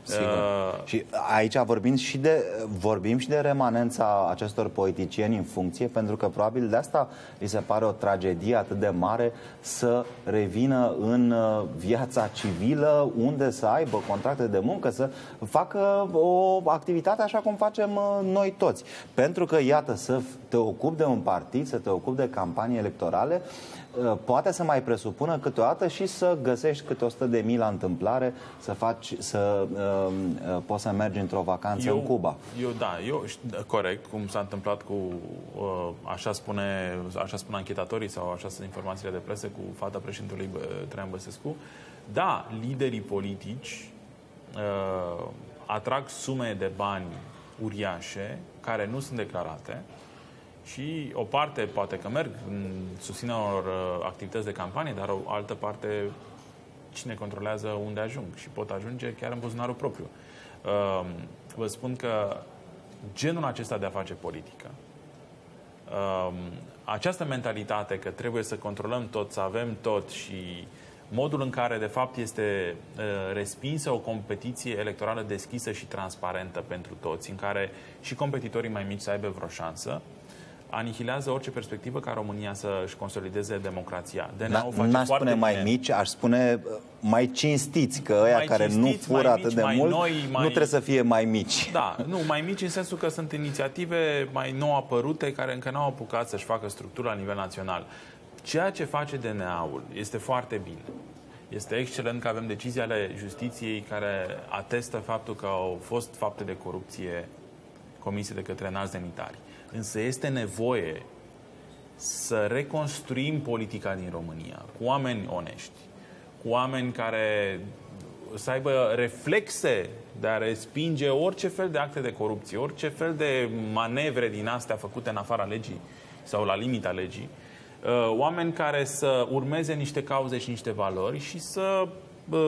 Sigur. Uh... Și aici vorbim și, de, vorbim și de remanența acestor politicieni în funcție, pentru că probabil de asta li se pare o tragedie atât de mare să revină în uh, viața civilă, unde să aibă contracte de muncă, să facă o activitate așa cum facem uh, noi toți. Pentru că, iată, să te ocupi de un partid, să te ocupi de campanii electorale, Uh, poate să mai presupună câteodată și să găsești câte 100 de mii la întâmplare, să faci, să uh, uh, poți să mergi într-o vacanță eu, în Cuba. Eu da, eu corect, cum s-a întâmplat cu, uh, așa spune, așa spun anchetatorii sau așa sunt informațiile de presă cu fata președintelui Traian Băsescu. Da, liderii politici uh, atrag sume de bani uriașe care nu sunt declarate și o parte poate că merg în susținerea unor uh, activități de campanie, dar o altă parte cine controlează unde ajung și pot ajunge chiar în buzunarul propriu. Um, vă spun că genul acesta de a face politică, um, această mentalitate că trebuie să controlăm tot, să avem tot și modul în care, de fapt, este uh, respinsă o competiție electorală deschisă și transparentă pentru toți, în care și competitorii mai mici să aibă vreo șansă, anihilează orice perspectivă ca România să-și consolideze democrația. N-aș spune mai bine. mici, aș spune uh, mai cinstiți, că ăia mai care nu fură atât mici, de mult noi, mai... nu trebuie să fie mai mici. Da, nu, mai mici în sensul că sunt inițiative mai nou apărute care încă n-au apucat să-și facă structura la nivel național. Ceea ce face DNA-ul este foarte bine. Este excelent că avem decizii ale justiției care atestă faptul că au fost fapte de corupție comise de către înalți demnitari. Însă este nevoie să reconstruim politica din România cu oameni onești, cu oameni care să aibă reflexe de a respinge orice fel de acte de corupție, orice fel de manevre din astea făcute în afara legii sau la limita legii, uh, oameni care să urmeze niște cauze și niște valori și să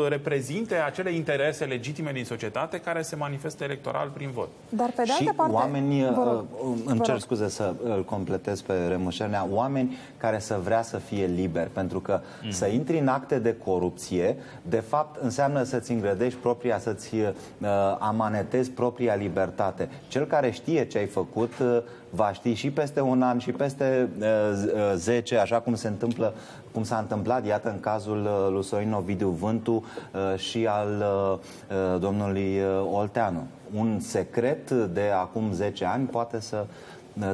reprezinte acele interese legitime din societate care se manifestă electoral prin vot. Dar pe de și altă parte... oamenii, uh, îmi cer scuze să îl completez pe Remușernea, oameni care să vrea să fie liberi, pentru că mm. să intri în acte de corupție, de fapt înseamnă să-ți îngrădești propria, să-ți uh, amanetezi propria libertate. Cel care știe ce ai făcut uh, va ști și peste un an și peste uh, 10, așa cum se întâmplă, cum s-a întâmplat, iată, în cazul uh, lui Sorin Ovidiu Vântu uh, și al uh, domnului Olteanu. Un secret de acum 10 ani poate să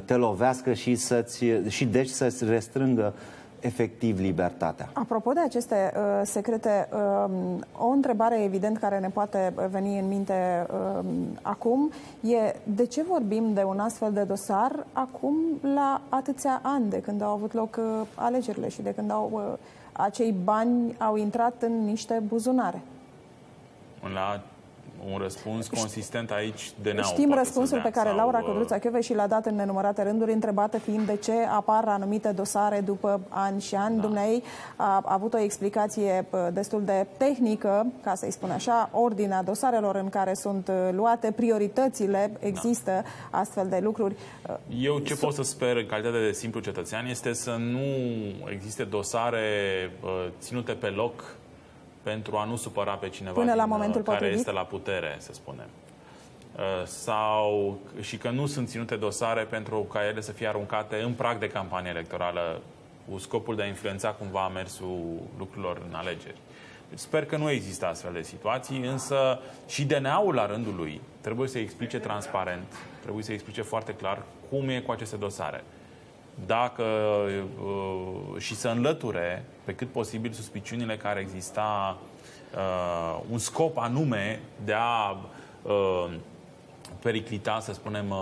te lovească și, să-ți, și deci să-ți restrângă efectiv libertatea. Apropo de aceste uh, secrete, uh, o întrebare evident care ne poate veni în minte uh, acum e de ce vorbim de un astfel de dosar acum la atâția ani de când au avut loc uh, alegerile și de când au, uh, acei bani au intrat în niște buzunare? La un răspuns consistent aici de neau. Știm răspunsul pe care sau... Laura uh, Codruța Chiove și l-a dat în nenumărate rânduri, întrebată fiind de ce apar anumite dosare după ani și ani. Da. Dumnezeu a avut o explicație uh, destul de tehnică, ca să-i spun așa, ordinea dosarelor în care sunt uh, luate, prioritățile, există da. astfel de lucruri. Eu ce pot să sper în calitate de simplu cetățean este să nu existe dosare ținute pe loc pentru a nu supăra pe cineva Până la momentul care potrivit? este la putere, să spunem. Uh, sau și că nu sunt ținute dosare pentru ca ele să fie aruncate în prag de campanie electorală cu scopul de a influența cumva mersul lucrurilor în alegeri. Sper că nu există astfel de situații, însă și DNA-ul la rândul lui trebuie să explice transparent, trebuie să explice foarte clar cum e cu aceste dosare dacă uh, și să înlăture pe cât posibil suspiciunile care exista uh, un scop anume de a uh, periclita, să spunem, uh,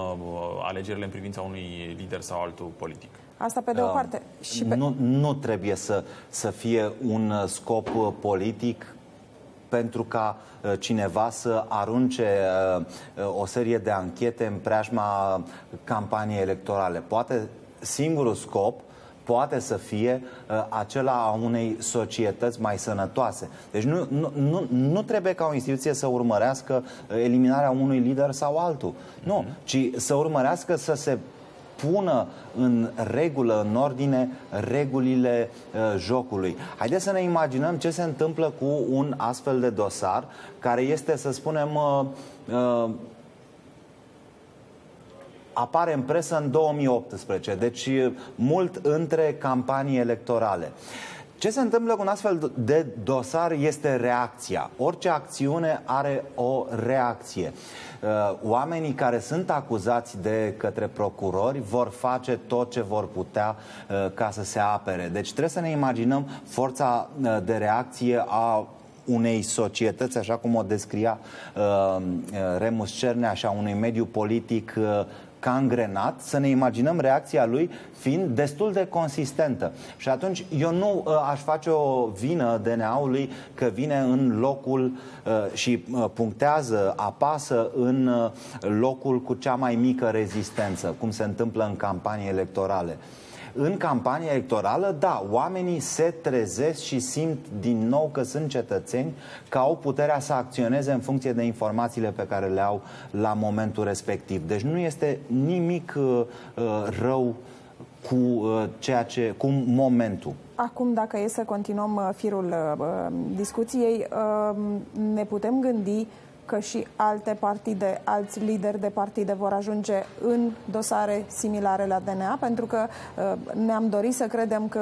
alegerile în privința unui lider sau altul politic. Asta pe de o uh, parte. Și pe... Nu, nu trebuie să, să fie un scop politic pentru ca uh, cineva să arunce uh, o serie de anchete în preajma campaniei electorale. Poate singurul scop poate să fie uh, acela a unei societăți mai sănătoase. Deci nu, nu, nu, nu trebuie ca o instituție să urmărească uh, eliminarea unui lider sau altul. Nu, mm-hmm. ci să urmărească să se pună în regulă, în ordine, regulile uh, jocului. Haideți să ne imaginăm ce se întâmplă cu un astfel de dosar care este, să spunem, uh, uh, apare în presă în 2018, deci mult între campanii electorale. Ce se întâmplă cu un astfel de dosar este reacția. Orice acțiune are o reacție. Uh, oamenii care sunt acuzați de către procurori vor face tot ce vor putea uh, ca să se apere. Deci trebuie să ne imaginăm forța uh, de reacție a unei societăți, așa cum o descria uh, Remus Cernea, așa unui mediu politic uh, ca îngrenat, să ne imaginăm reacția lui fiind destul de consistentă. Și atunci eu nu uh, aș face o vină DNA-ului că vine în locul uh, și uh, punctează, apasă în uh, locul cu cea mai mică rezistență, cum se întâmplă în campanii electorale. Uh, în campania electorală, da, oamenii se trezesc și simt din nou că sunt cetățeni, că au puterea să acționeze în funcție de informațiile pe care le au la momentul respectiv. Deci nu este nimic uh, uh rău cu uh, ceea ce, cu momentul. Acum, dacă e să continuăm uh, firul uh, discuției, uh, ne putem gândi că și alte partide, alți lideri de partide vor ajunge în dosare similare la DNA, pentru că uh, ne-am dorit să credem că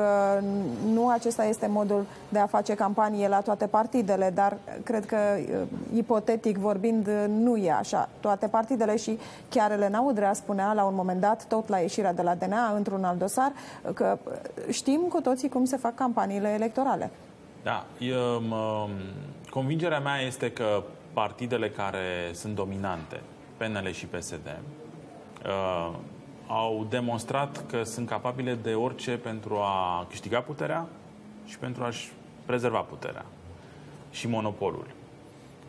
nu acesta este modul de a face campanie la toate partidele, dar cred că, uh, ipotetic vorbind, nu e așa. Toate partidele și chiar Elena Udrea spunea la un moment dat, tot la ieșirea de la DNA, într-un alt dosar, că știm cu toții cum se fac campaniile electorale. Da, eu, convingerea mea este că partidele care sunt dominante, PNL și PSD, uh, au demonstrat că sunt capabile de orice pentru a câștiga puterea și pentru a-și prezerva puterea și monopolul.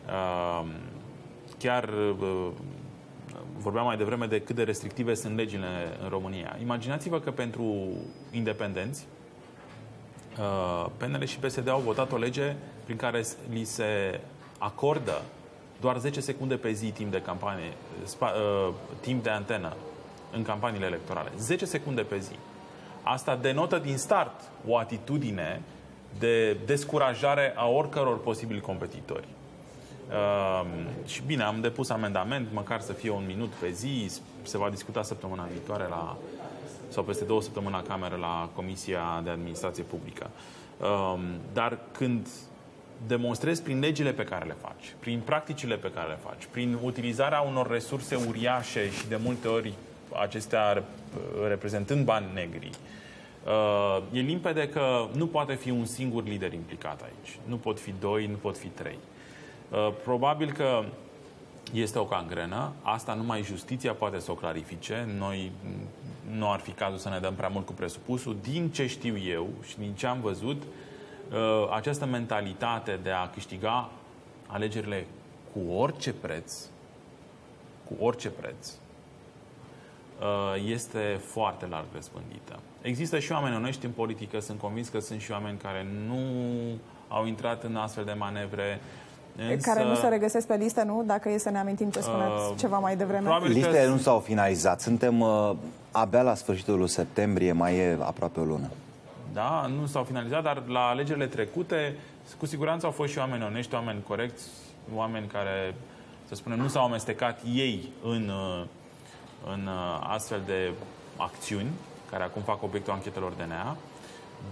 Uh, chiar uh, vorbeam mai devreme de cât de restrictive sunt legile în România. Imaginați-vă că pentru independenți, uh, PNL și PSD au votat o lege prin care li se acordă doar 10 secunde pe zi timp de campanie, spa, uh, timp de antenă în campaniile electorale. 10 secunde pe zi. Asta denotă din start o atitudine de descurajare a oricăror posibili competitori. Uh, și bine, am depus amendament, măcar să fie un minut pe zi, se va discuta săptămâna viitoare la, sau peste două săptămâni la cameră la Comisia de Administrație Publică. Um, dar când demonstrezi prin legile pe care le faci, prin practicile pe care le faci, prin utilizarea unor resurse uriașe și de multe ori acestea reprezentând bani negri, uh, e limpede că nu poate fi un singur lider implicat aici. Nu pot fi doi, nu pot fi trei. Uh, probabil că este o cangrenă, asta numai justiția poate să o clarifice. Noi nu ar fi cazul să ne dăm prea mult cu presupusul. Din ce știu eu și din ce am văzut, uh, această mentalitate de a câștiga alegerile cu orice preț, cu orice preț, uh, este foarte larg răspândită. Există și oameni onești în politică, sunt convins că sunt și oameni care nu au intrat în astfel de manevre, Însă, care nu se regăsesc pe listă, nu? Dacă e să ne amintim ce spuneați uh, ceva mai devreme. Listele că... nu s-au finalizat. Suntem uh, abia la sfârșitul lui septembrie, mai e aproape o lună. Da, nu s-au finalizat, dar la alegerile trecute, cu siguranță au fost și oameni onești, oameni corecți, oameni care, să spunem, nu s-au amestecat ei în, uh, în uh, astfel de acțiuni, care acum fac obiectul anchetelor DNA,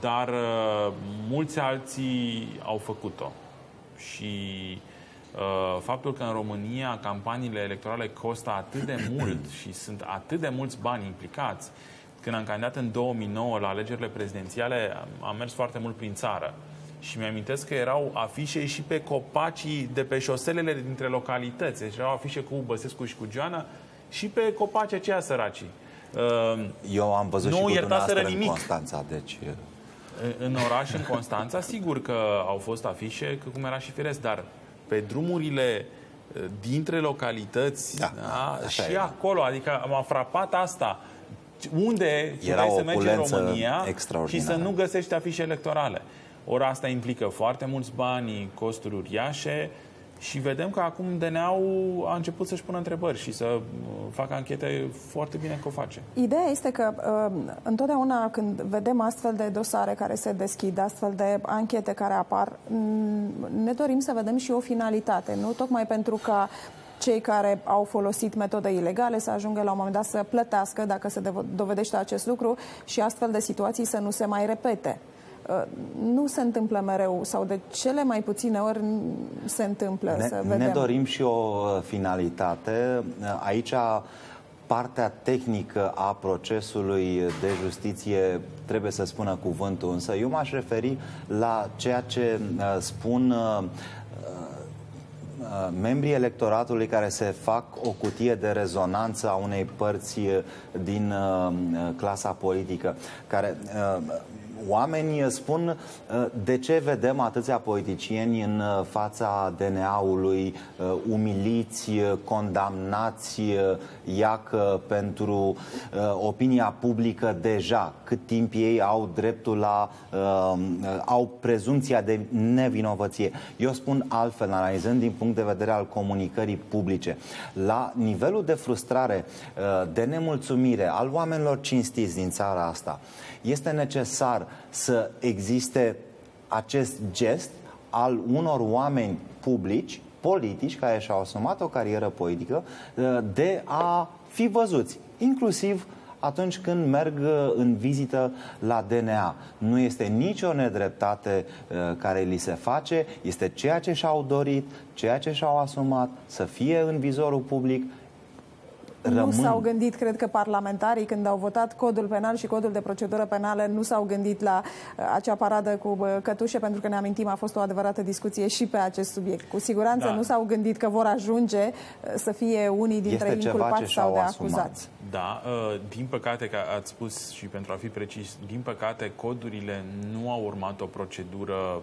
dar uh, mulți alții au făcut-o. Și uh, faptul că în România campaniile electorale costă atât de mult și sunt atât de mulți bani implicați, când am candidat în 2009 la alegerile prezidențiale, am, am mers foarte mult prin țară. Și mi-amintesc că erau afișe și pe copacii de pe șoselele dintre localități. Deci erau afișe cu Băsescu și cu Joana și pe copacii aceia săracii. Uh, Eu am văzut nu și cu dumneavoastră în Constanța, deci în oraș, în Constanța, sigur că au fost afișe, că cum era și firesc, dar pe drumurile eh, dintre localități da, da, și e. acolo, adică m-a frapat asta. Unde era să mergi în România și să nu găsești afișe electorale. Ori asta implică foarte mulți bani, costuri uriașe, și vedem că acum DNA-ul a început să-și pună întrebări și să uh, facă anchete foarte bine că o face. Ideea este că uh, întotdeauna când vedem astfel de dosare care se deschid, astfel de anchete care apar, ne dorim să vedem și o finalitate, nu? Tocmai pentru că cei care au folosit metode ilegale să ajungă la un moment dat să plătească dacă se dovedește acest lucru și astfel de situații să nu se mai repete. Uh, nu se întâmplă mereu sau de cele mai puține ori se întâmplă ne, să vedem. Ne dorim și o uh, finalitate. Uh, aici partea tehnică a procesului de justiție trebuie să spună cuvântul, însă eu m-aș referi la ceea ce spun membrii electoratului care se fac o cutie de rezonanță a unei părți din clasa politică, care oamenii spun uh, de ce vedem atâția politicieni în uh, fața DNA-ului uh, umiliți, condamnați, iacă pentru opinia publică deja, cât timp ei au dreptul la, au prezumția de nevinovăție. Eu spun altfel, analizând din punct de vedere al comunicării publice. La nivelul de frustrare, de nemulțumire al oamenilor cinstiți din țara asta, este necesar să existe acest gest al unor oameni publici, politici, care și-au asumat o carieră politică, uh, de a fi văzuți, inclusiv atunci când merg uh, în vizită la DNA. Nu este nicio nedreptate uh, care li se face, este ceea ce și-au dorit, ceea ce și-au asumat, să fie în vizorul public rămân. Nu s-au gândit, cred că parlamentarii, când au votat codul penal și codul de procedură penală, nu s-au gândit la uh, acea paradă cu uh, cătușe, pentru că ne amintim, a fost o adevărată discuție și pe acest subiect. Cu siguranță da. nu s-au gândit că vor ajunge uh, să fie unii dintre este inculpați sau de acuzați. Da, din păcate, că ați spus și pentru a fi precis, din păcate, codurile nu au urmat o procedură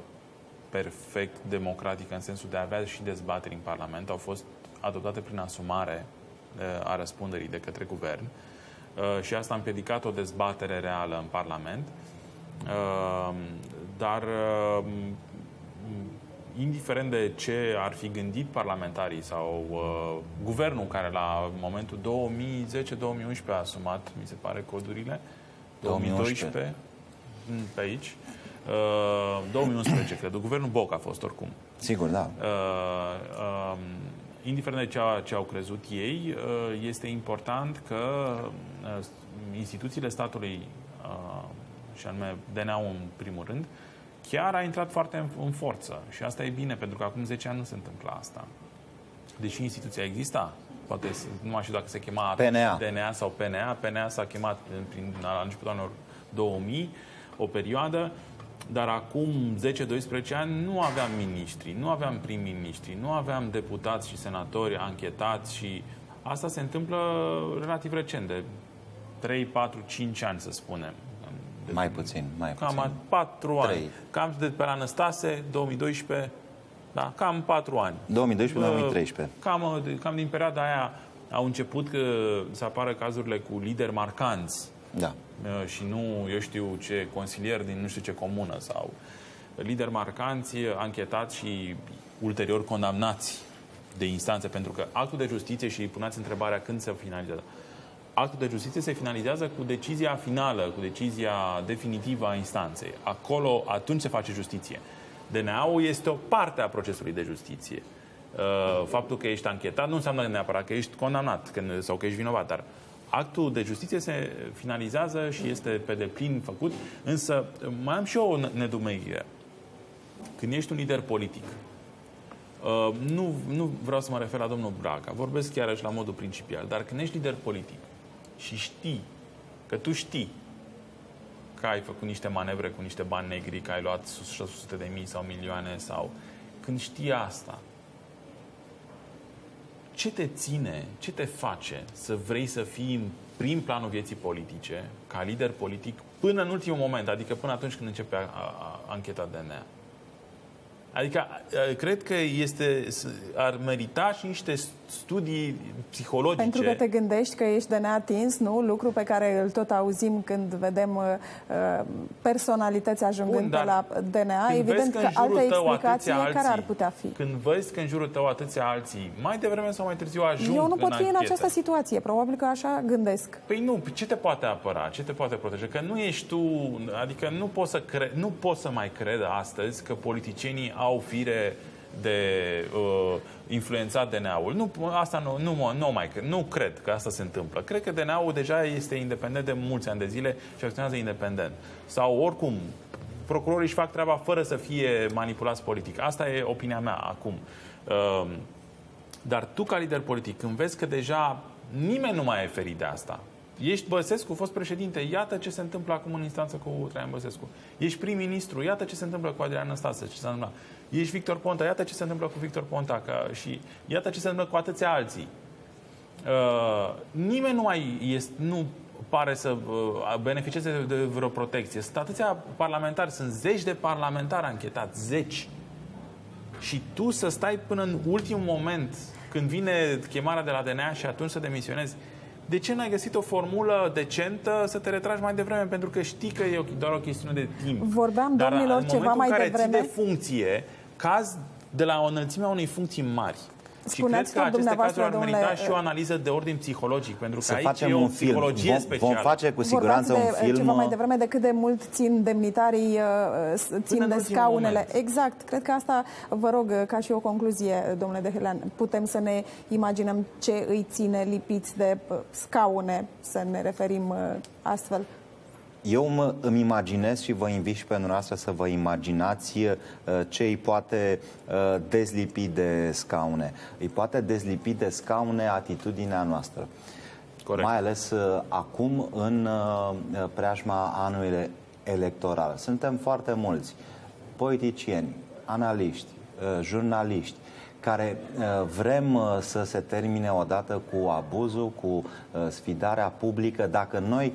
perfect democratică în sensul de a avea și dezbateri în Parlament. Au fost adoptate prin asumare a răspunderii de către guvern uh, și asta a împiedicat o dezbatere reală în Parlament. Uh, dar uh, indiferent de ce ar fi gândit parlamentarii sau uh, guvernul care la momentul 2010-2011 a asumat, mi se pare, codurile, 2012, 2012 pe aici, uh, 2011, cred, guvernul Boc a fost oricum. Sigur, da. Uh, uh, indiferent de ceea ce au crezut ei, este important că instituțiile statului, și anume DNA-ul în primul rând, chiar a intrat foarte în, în forță. Și asta e bine, pentru că acum 10 ani nu se întâmplă asta. Deși instituția exista, poate nu mai știu dacă se chema PNA. DNA sau PNA, PNA s-a chemat prin, la începutul anilor 2000, o perioadă, dar acum 10-12 ani nu aveam miniștri, nu aveam prim-ministri, nu aveam deputați și senatori anchetați și asta se întâmplă relativ recent, de 3, 4, 5 ani, să spunem. Mai puțin, mai cam puțin. 4 ani. 3. Cam de pe la Năstase, 2012, da, cam 4 ani. 2012-2013. Cam, cam din perioada aia au început că să apară cazurile cu lideri marcanți. Da. Și nu, eu știu ce consilier din nu știu ce comună sau lideri marcanți, anchetați și ulterior condamnați de instanțe, pentru că actul de justiție și puneți întrebarea când se finalizează actul de justiție se finalizează cu decizia finală, cu decizia definitivă a instanței. Acolo, atunci se face justiție. DNA-ul este o parte a procesului de justiție. Uh, faptul că ești anchetat nu înseamnă neapărat că ești condamnat sau că ești vinovat, dar actul de justiție se finalizează și este pe deplin făcut, însă mai am și eu o nedumerire. Când ești un lider politic, uh, nu, nu vreau să mă refer la domnul Braca, vorbesc chiar și la modul principial, dar când ești lider politic, și știi că tu știi că ai făcut niște manevre cu niște bani negri, că ai luat 600 de mii sau milioane sau când știi asta, ce te ține, ce te face să vrei să fii în prim planul vieții politice, ca lider politic, până în ultimul moment, adică până atunci când începe a, a, a ancheta DNA? Adică, cred că este, ar merita și niște studii psihologice. Pentru că te gândești că ești de neatins, nu? Lucru pe care îl tot auzim când vedem uh, personalități ajungând Bun, pe la DNA. Evident că, că altă explicație alții, care ar putea fi? Când vezi că în jurul tău atâția alții, mai devreme sau mai târziu ajung Eu nu pot în fi în această situație. Probabil că așa gândesc. Păi nu, ce te poate apăra? Ce te poate proteja? Că nu ești tu, adică nu poți să, cre- nu poți să mai cred astăzi că politicienii au fire de uh, influențat DNA-ul. Nu, asta nu, nu, nu mai nu cred că asta se întâmplă. Cred că DNA-ul deja este independent de mulți ani de zile și acționează independent. Sau oricum, procurorii își fac treaba fără să fie manipulați politic. Asta e opinia mea acum. Uh, dar tu, ca lider politic, când vezi că deja nimeni nu mai e ferit de asta, Ești Băsescu, fost președinte, iată ce se întâmplă acum în instanță cu Traian Băsescu. Ești prim-ministru, iată ce se întâmplă cu Adrian Năstase, ce se întâmplă. Ești Victor Ponta, iată ce se întâmplă cu Victor Ponta ca, și iată ce se întâmplă cu atâția alții. Uh, nimeni nu mai este, nu pare să uh, beneficieze de, de vreo protecție. Sunt atâția parlamentari, sunt zeci de parlamentari anchetați, zeci. Și tu să stai până în ultimul moment, când vine chemarea de la DNA și atunci să demisionezi, de ce n-ai găsit o formulă decentă să te retragi mai devreme? Pentru că știi că e doar o chestiune de timp. Vorbeam, Dar domnilor, ceva mai devreme... Dar în de funcție, caz de la o înălțimea unei funcții mari, Spuneți și cred că aceste cazuri ar merita domnule... și o analiză de ordin psihologic, pentru că să aici facem e o un psihologie film. specială. Vom face cu siguranță un film... ceva mai devreme de cât de mult țin demnitarii, uh, țin Până de scaunele. Moment. Exact. Cred că asta, vă rog, uh, ca și o concluzie, domnule Dehelean, putem să ne imaginăm ce îi ține lipiți de uh, scaune, să ne referim astfel. Eu mă, îmi imaginez și vă invit și pe noastră să vă imaginați uh, ce îi poate uh, dezlipi de scaune. Îi poate dezlipi de scaune atitudinea noastră. Corect. Mai ales uh, acum în preajma anului electoral. Suntem foarte mulți politicieni, analiști, jurnaliști, care uh, vrem uh, să se termine odată cu abuzul, cu uh, sfidarea publică. Dacă noi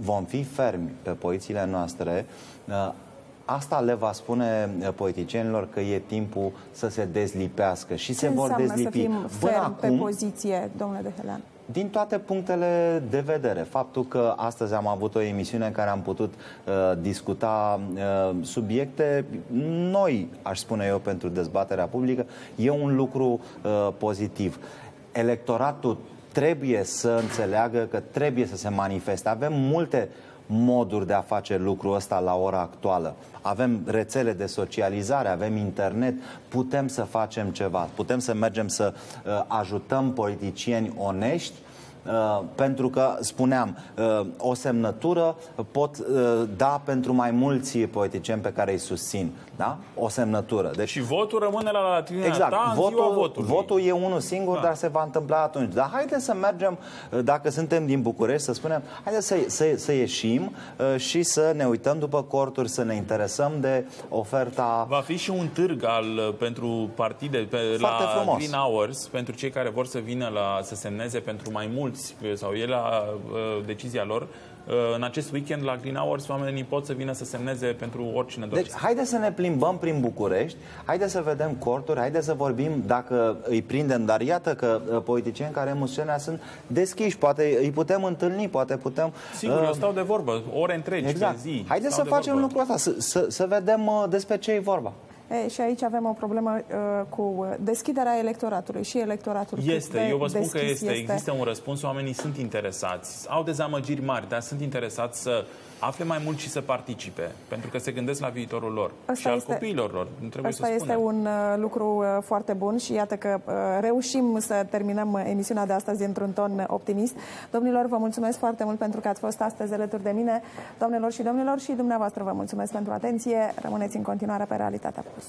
vom fi fermi pe pozițiile noastre, Asta le va spune politicienilor că e timpul să se dezlipească și Ce se vor dezlipi. să fim fermi acum, pe poziție, domnule Dehelean? Din toate punctele de vedere. Faptul că astăzi am avut o emisiune în care am putut uh, discuta uh, subiecte noi, aș spune eu, pentru dezbaterea publică, e un lucru uh, pozitiv. Electoratul trebuie să înțeleagă că trebuie să se manifeste. Avem multe moduri de a face lucrul ăsta la ora actuală. Avem rețele de socializare, avem internet, putem să facem ceva, putem să mergem să uh, ajutăm politicieni onești Uh, pentru că, spuneam, uh, o semnătură pot uh, da pentru mai mulți politicieni pe care îi susțin. Da? O semnătură. Deci, și votul rămâne la latrinea exact. ta în votul, ziua votului. Votul e unul singur, da. dar se va întâmpla atunci. Dar haideți să mergem, dacă suntem din București, să spunem, haideți să, să, să ieșim și să ne uităm după corturi, să ne interesăm de oferta... Va fi și un târg al, pentru partide pe, la frumos. Green Hours, pentru cei care vor să vină la, să semneze pentru mai mult mulți sau e la uh, decizia lor, uh, în acest weekend la Green Hours oamenii pot să vină să semneze pentru oricine dorește. Deci, haide să ne plimbăm prin București, haide să vedem corturi, haide să vorbim dacă îi prindem, dar iată că uh, politicieni care emoționea sunt deschiși, poate îi putem întâlni, poate putem... Sigur, uh, eu stau de vorbă, ore întregi exact. pe zi. Haide să facem lucrul ăsta, să, să, să vedem uh, despre ce e vorba. E, și aici avem o problemă uh, cu deschiderea electoratului și electoratul. Este, eu vă spun că este. este. Există un răspuns, oamenii sunt interesați, au dezamăgiri mari, dar sunt interesați să afle mai mult și să participe, pentru că se gândesc la viitorul lor asta și al este, copiilor lor. Nu trebuie asta să este un uh, lucru uh, foarte bun și iată că uh, reușim să terminăm emisiunea de astăzi într-un ton optimist. Domnilor, vă mulțumesc foarte mult pentru că ați fost astăzi alături de mine. Domnilor și domnilor și dumneavoastră vă mulțumesc pentru atenție. Rămâneți în continuare pe Realitatea Plus.